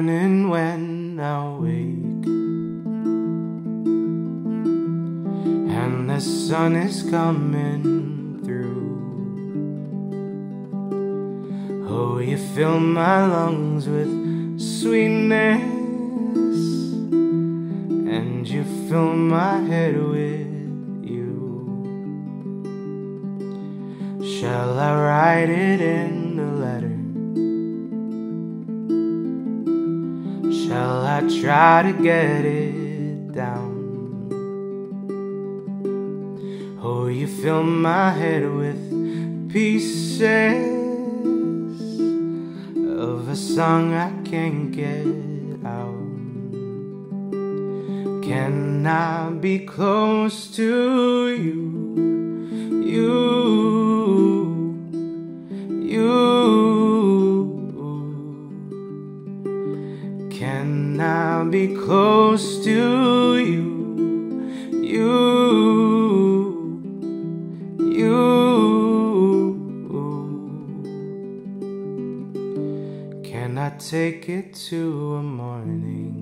morning when I wake and the sun is coming through. Oh, you fill my lungs with sweetness and you fill my head with you. Shall I write it in a letter? Shall I try to get it down? Oh, you fill my head with pieces of a song I can't get out. Can I be close to you? Can I be close to you? You, you. Can I take it to a morning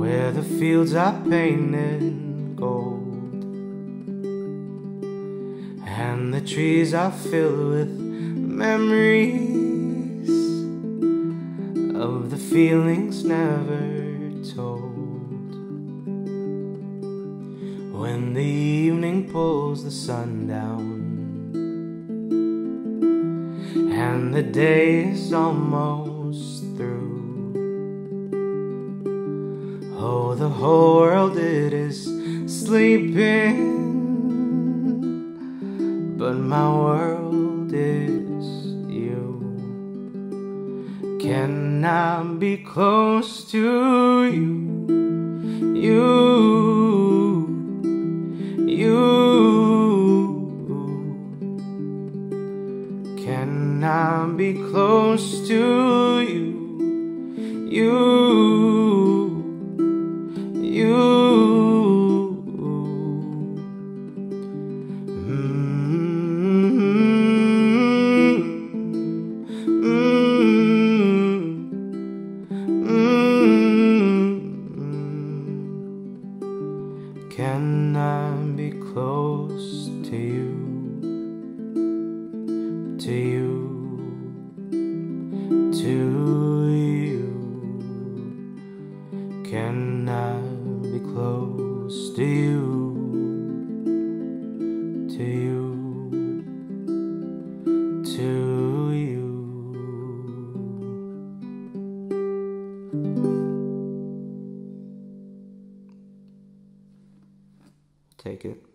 where the fields are painted gold and the trees are filled with memories the feelings never told. When the evening pulls the sun down and the day is almost through. Oh, the whole world it is sleeping, but my world Can I be close to you? You, you. Can I be close to you? You. Can I be close to you? To you, to you. Can I be close to you? Take it.